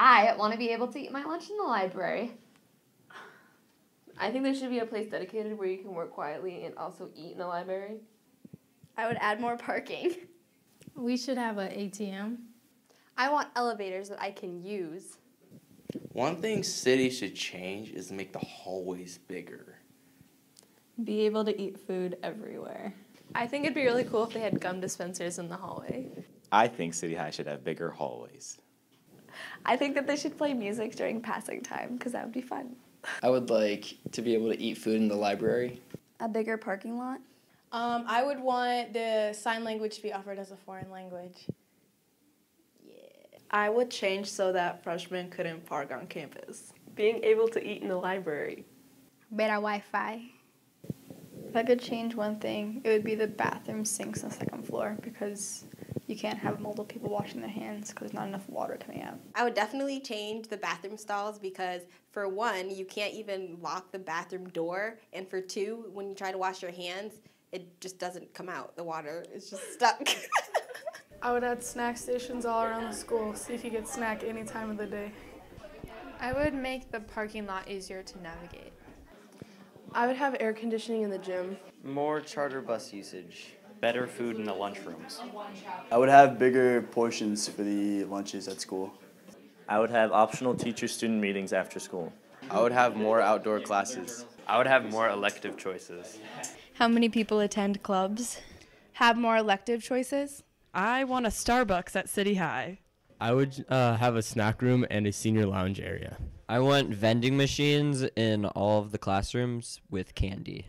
I want to be able to eat my lunch in the library. I think there should be a place dedicated where you can work quietly and also eat in the library. I would add more parking. We should have an ATM. I want elevators that I can use. One thing cities should change is make the hallways bigger. Be able to eat food everywhere. I think it'd be really cool if they had gum dispensers in the hallway. I think City High should have bigger hallways. I think that they should play music during passing time because that would be fun. I would like to be able to eat food in the library. A bigger parking lot. Um, I would want the sign language to be offered as a foreign language. Yeah. I would change so that freshmen couldn't park on campus. Being able to eat in the library. Better Wi-Fi. If I could change one thing, it would be the bathroom sinks on the second floor because you can't have multiple people washing their hands because there's not enough water coming out. I would definitely change the bathroom stalls because, for one, you can't even lock the bathroom door, and for two, when you try to wash your hands, it just doesn't come out. The water is just stuck. I would add snack stations all around the school so if you could get snack any time of the day. I would make the parking lot easier to navigate. I would have air conditioning in the gym. More charter bus usage. Better food in the lunchrooms. I would have bigger portions for the lunches at school. I would have optional teacher student meetings after school. I would have more outdoor classes. I would have more elective choices. How many people attend clubs? Have more elective choices? I want a Starbucks at City High. I would uh, have a snack room and a senior lounge area. I want vending machines in all of the classrooms with candy.